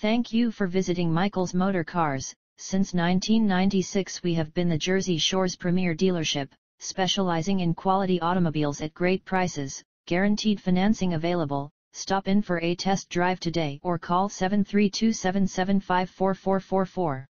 Thank you for visiting Michael's Motor Cars. Since 1996 we have been the Jersey Shore's premier dealership, specializing in quality automobiles at great prices, guaranteed financing available. Stop in for a test drive today or call 732 775 4444.